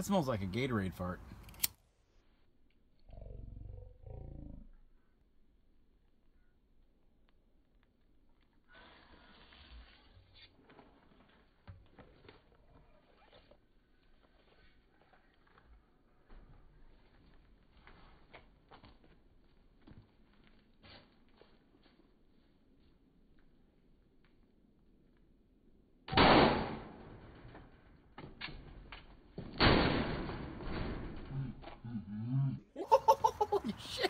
That smells like a Gatorade fart. shit.